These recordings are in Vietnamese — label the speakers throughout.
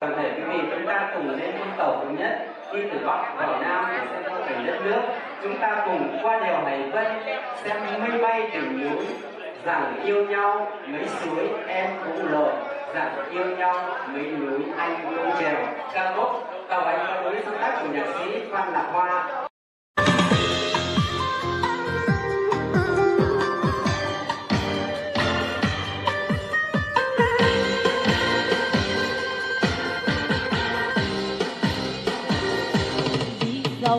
Speaker 1: toàn thể quý vị chúng ta cùng lên quân tàu thống nhất, đi từ bắc vào nam để xem phong cảnh đất nước. Chúng ta cùng qua đèo hải vân, xem mây bay đỉnh núi rằng yêu nhau mấy suối em cũng lội rằng yêu nhau mấy núi anh cũng trèo. Ca khúc ca bánh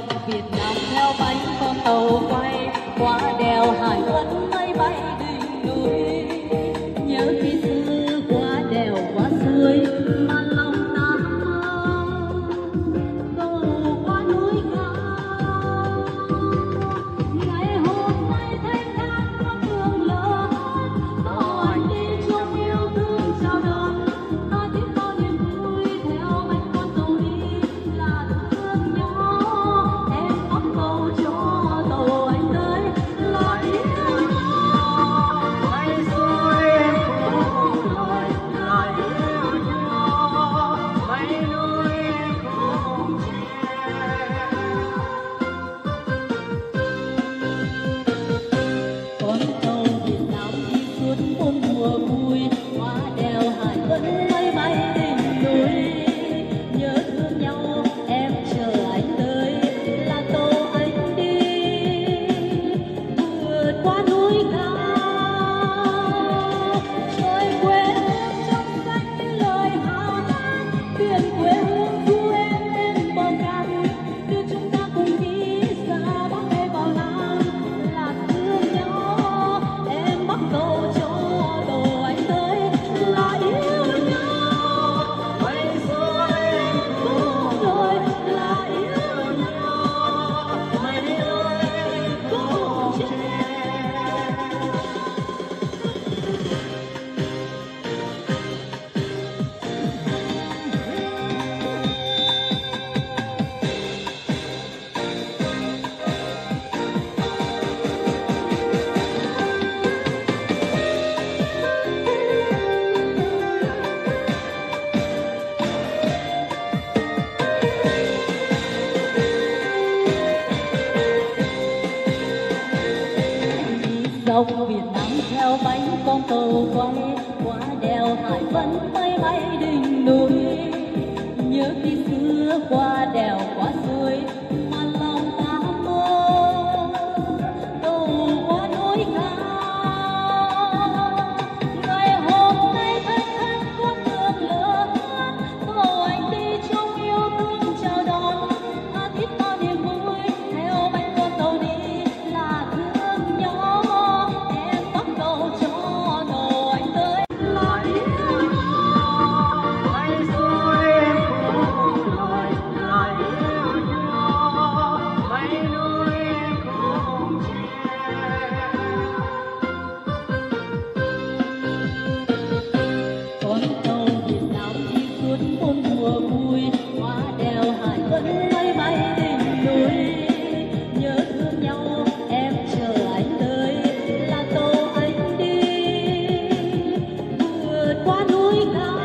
Speaker 2: dòng Việt Nam theo bánh con tàu quay, qua đèo Hải Vân máy bay đỉnh núi. Nhớ khi xưa những mùa vui hoa đèo hải vân sông Việt Nam theo bánh con tàu quay, qua đèo Hải Vân, bay bay đỉnh núi. qua núi cao.